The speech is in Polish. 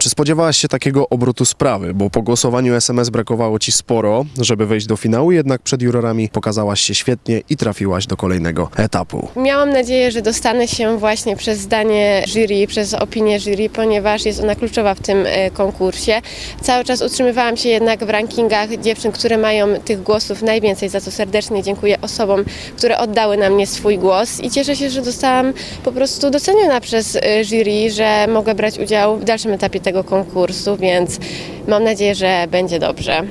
Czy spodziewałaś się takiego obrotu sprawy? Bo po głosowaniu SMS brakowało ci sporo, żeby wejść do finału, jednak przed jurorami pokazałaś się świetnie i trafiłaś do kolejnego etapu. Miałam nadzieję, że dostanę się właśnie przez zdanie jury, przez opinię jury, ponieważ jest ona kluczowa w tym e, konkursie. Cały czas utrzymywałam się jednak w rankingach dziewczyn, które mają tych głosów najwięcej, za co serdecznie dziękuję osobom, które oddały na mnie swój głos i cieszę się, że zostałam po prostu doceniona przez e, jury, że mogę brać udział w dalszym etapie tego konkursu, więc mam nadzieję, że będzie dobrze.